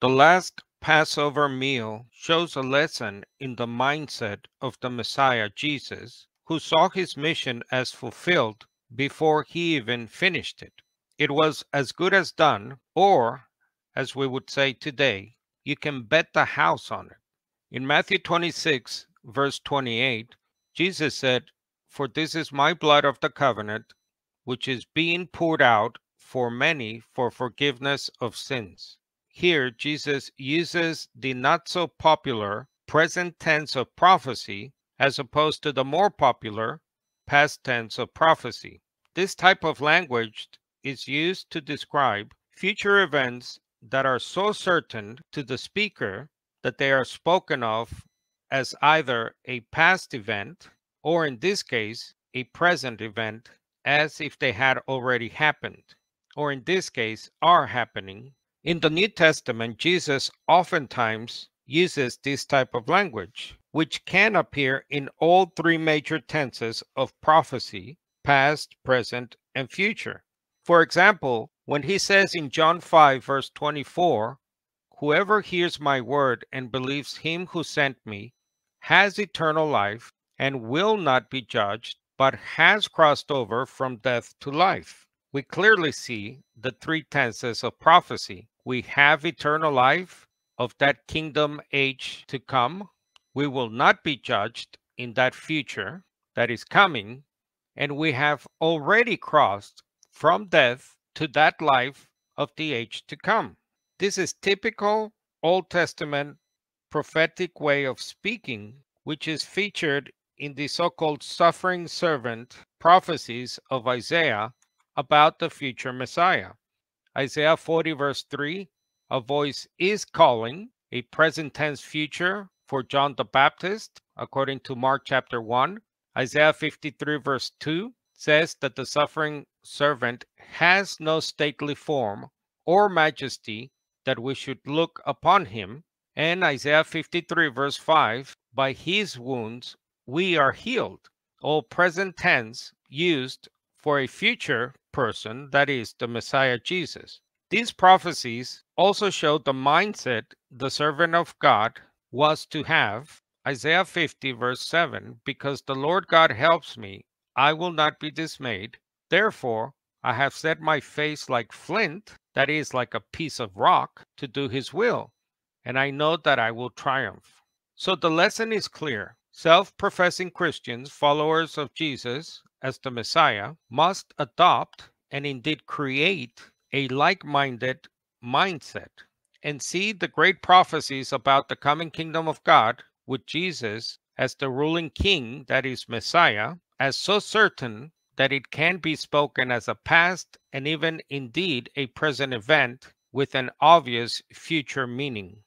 The last Passover meal shows a lesson in the mindset of the Messiah Jesus, who saw his mission as fulfilled before he even finished it. It was as good as done, or, as we would say today, you can bet the house on it. In Matthew 26, verse 28, Jesus said, For this is my blood of the covenant, which is being poured out for many for forgiveness of sins. Here, Jesus uses the not so popular present tense of prophecy as opposed to the more popular past tense of prophecy. This type of language is used to describe future events that are so certain to the speaker that they are spoken of as either a past event or, in this case, a present event as if they had already happened, or in this case, are happening. In the New Testament, Jesus oftentimes uses this type of language, which can appear in all three major tenses of prophecy past, present, and future. For example, when he says in John 5, verse 24, Whoever hears my word and believes him who sent me has eternal life and will not be judged, but has crossed over from death to life. We clearly see the three tenses of prophecy. We have eternal life of that kingdom age to come. We will not be judged in that future that is coming. And we have already crossed from death to that life of the age to come. This is typical Old Testament prophetic way of speaking, which is featured in the so called suffering servant prophecies of Isaiah about the future Messiah. Isaiah 40, verse 3 a voice is calling, a present tense future for John the Baptist, according to Mark chapter 1. Isaiah 53, verse 2 says that the suffering servant has no stately form or majesty that we should look upon him. And Isaiah 53, verse 5 by his wounds we are healed. All present tense used for a future person, that is, the Messiah Jesus. These prophecies also show the mindset the servant of God was to have. Isaiah 50, verse 7 Because the Lord God helps me, I will not be dismayed. Therefore, I have set my face like flint, that is, like a piece of rock, to do his will, and I know that I will triumph. So the lesson is clear. Self professing Christians, followers of Jesus as the Messiah, must adopt and indeed create a like minded mindset and see the great prophecies about the coming kingdom of God with Jesus as the ruling king, that is, Messiah, as so certain that it can be spoken as a past and even indeed a present event with an obvious future meaning.